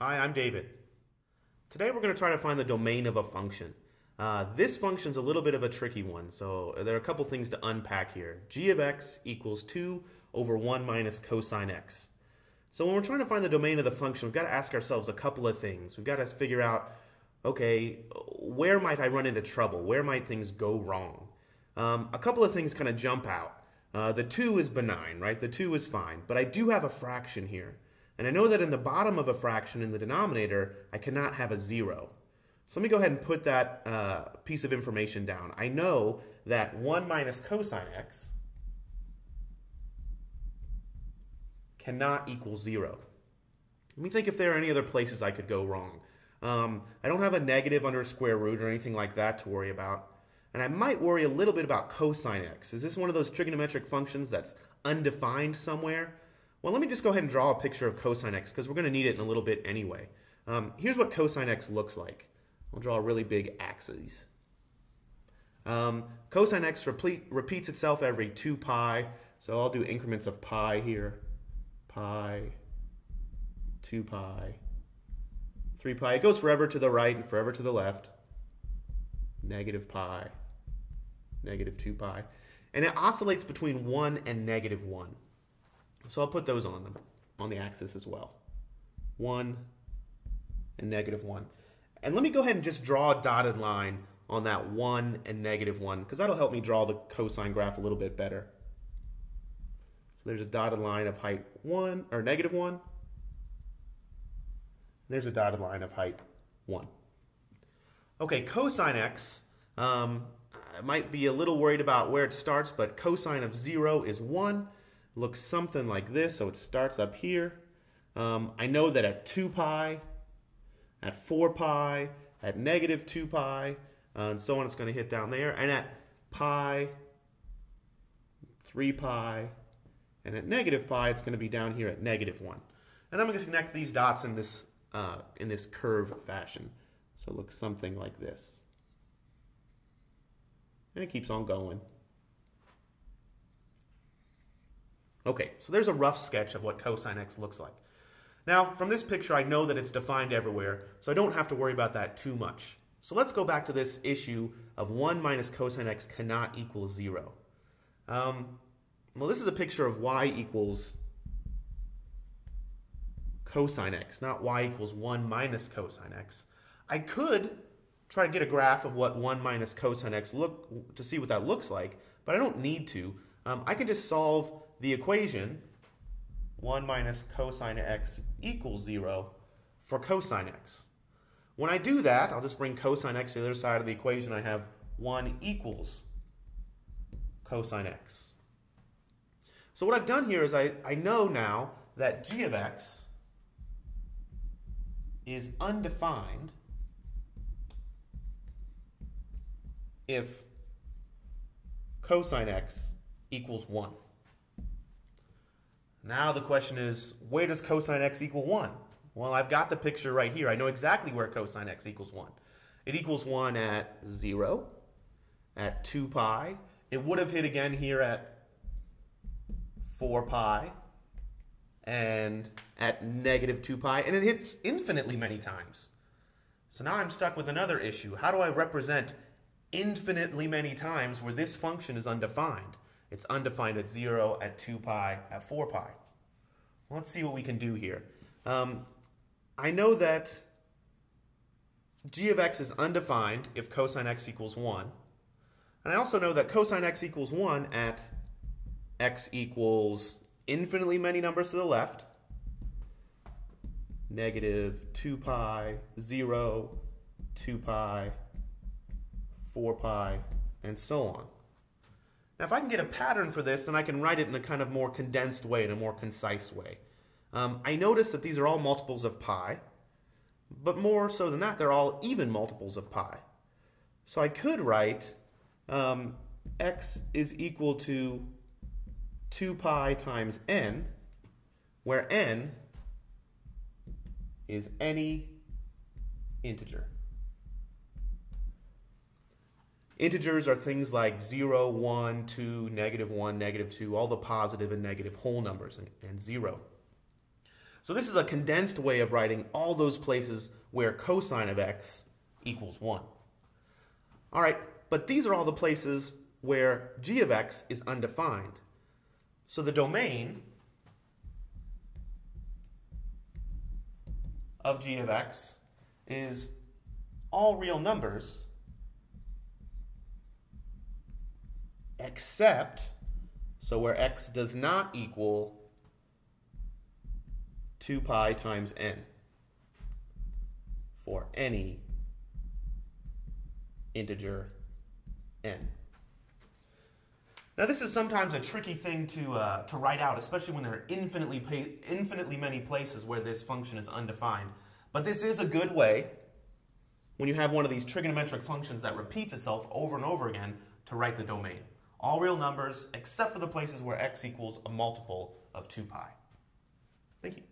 Hi, I'm David. Today we're going to try to find the domain of a function. Uh, this function's a little bit of a tricky one, so there are a couple things to unpack here. g of x equals 2 over 1 minus cosine x. So when we're trying to find the domain of the function, we've got to ask ourselves a couple of things. We've got to figure out, okay, where might I run into trouble? Where might things go wrong? Um, a couple of things kind of jump out. Uh, the 2 is benign, right? The 2 is fine, but I do have a fraction here. And I know that in the bottom of a fraction in the denominator, I cannot have a 0. So let me go ahead and put that uh, piece of information down. I know that 1 minus cosine x cannot equal 0. Let me think if there are any other places I could go wrong. Um, I don't have a negative under a square root or anything like that to worry about. And I might worry a little bit about cosine x. Is this one of those trigonometric functions that's undefined somewhere? Well, let me just go ahead and draw a picture of cosine x because we're going to need it in a little bit anyway. Um, here's what cosine x looks like. I'll draw a really big axis. Um, cosine x repeat, repeats itself every 2 pi, so I'll do increments of pi here. Pi, 2 pi, 3 pi. It goes forever to the right and forever to the left. Negative pi, negative 2 pi. And it oscillates between 1 and negative 1. So I'll put those on them, on the axis as well. 1 and negative 1. And let me go ahead and just draw a dotted line on that 1 and negative 1, because that'll help me draw the cosine graph a little bit better. So there's a dotted line of height 1, or negative 1. There's a dotted line of height 1. Okay, cosine x, um, I might be a little worried about where it starts, but cosine of 0 is 1. Looks something like this, so it starts up here. Um, I know that at 2 pi, at 4 pi, at negative 2 pi, uh, and so on, it's going to hit down there. And at pi, 3 pi, and at negative pi, it's going to be down here at negative 1. And then I'm going to connect these dots in this, uh, in this curve fashion. So it looks something like this. And it keeps on going. Okay, so there's a rough sketch of what cosine x looks like. Now, from this picture, I know that it's defined everywhere, so I don't have to worry about that too much. So let's go back to this issue of 1 minus cosine x cannot equal 0. Um, well, this is a picture of y equals cosine x, not y equals 1 minus cosine x. I could try to get a graph of what 1 minus cosine x look to see what that looks like, but I don't need to. Um, I can just solve the equation 1 minus cosine x equals 0 for cosine x. When I do that, I'll just bring cosine x to the other side of the equation. I have 1 equals cosine x. So what I've done here is I, I know now that g of x is undefined if cosine x equals 1. Now the question is, where does cosine x equal 1? Well, I've got the picture right here. I know exactly where cosine x equals 1. It equals 1 at 0, at 2 pi. It would have hit again here at 4 pi, and at negative 2 pi, and it hits infinitely many times. So now I'm stuck with another issue. How do I represent infinitely many times where this function is undefined? It's undefined at 0, at 2 pi, at 4 pi. Well, let's see what we can do here. Um, I know that g of x is undefined if cosine x equals 1. And I also know that cosine x equals 1 at x equals infinitely many numbers to the left, negative 2 pi, 0, 2 pi, 4 pi, and so on. Now, if I can get a pattern for this, then I can write it in a kind of more condensed way, in a more concise way. Um, I notice that these are all multiples of pi, but more so than that, they're all even multiples of pi. So I could write um, x is equal to 2 pi times n, where n is any integer. Integers are things like 0, 1, 2, negative 1, negative 2, all the positive and negative whole numbers, and, and 0. So this is a condensed way of writing all those places where cosine of x equals 1. All right, but these are all the places where g of x is undefined. So the domain of g of x is all real numbers except, so where x does not equal 2 pi times n for any integer n. Now this is sometimes a tricky thing to, uh, to write out, especially when there are infinitely, infinitely many places where this function is undefined. But this is a good way, when you have one of these trigonometric functions that repeats itself over and over again, to write the domain all real numbers except for the places where x equals a multiple of 2 pi. Thank you.